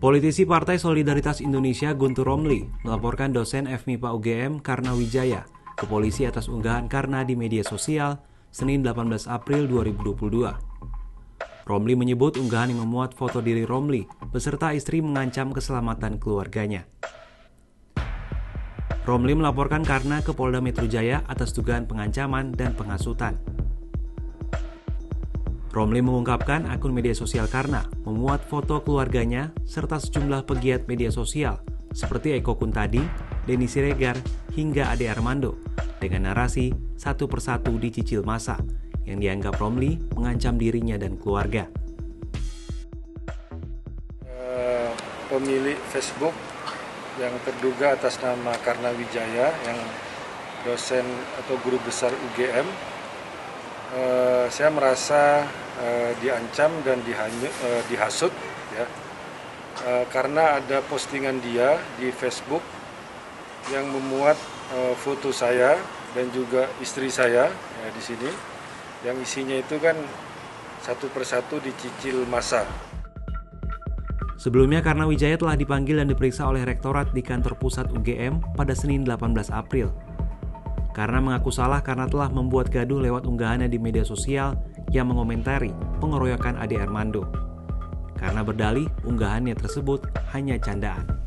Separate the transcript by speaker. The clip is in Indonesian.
Speaker 1: Politisi Partai Solidaritas Indonesia Guntur Romli melaporkan dosen FMIPA UGM Karna Wijaya ke polisi atas unggahan Karna di media sosial Senin 18 April 2022. Romli menyebut unggahan yang memuat foto diri Romli beserta istri mengancam keselamatan keluarganya. Romli melaporkan Karna ke Polda Metro Jaya atas dugaan pengancaman dan pengasutan. Romli mengungkapkan akun media sosial Karna memuat foto keluarganya serta sejumlah pegiat media sosial seperti Eko Kuntadi, Denny Siregar, hingga Ade Armando dengan narasi satu persatu dicicil masa yang dianggap Romli mengancam dirinya dan keluarga.
Speaker 2: Eh, pemilik Facebook yang terduga atas nama Karna Wijaya yang dosen atau guru besar UGM saya merasa eh, diancam dan dihanyu, eh, dihasut ya eh, karena ada postingan dia di Facebook yang memuat eh, foto saya dan juga istri saya ya, di sini yang isinya itu kan satu persatu dicicil masa.
Speaker 1: Sebelumnya karena Wijaya telah dipanggil dan diperiksa oleh Rektorat di kantor pusat UGM pada Senin 18 April. Karena mengaku salah karena telah membuat gaduh lewat unggahannya di media sosial yang mengomentari pengeroyokan Ade Armando. Karena berdalih unggahannya tersebut hanya candaan.